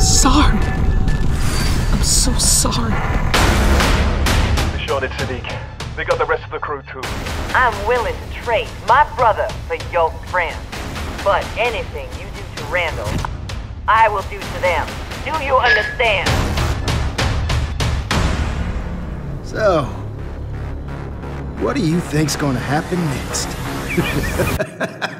sorry. I'm so sorry. They shot at Siddiq. They got the rest of the crew too. I'm willing to trade my brother for your friend. But anything you do to Randall, I will do to them. Do you understand? So, what do you think's gonna happen next?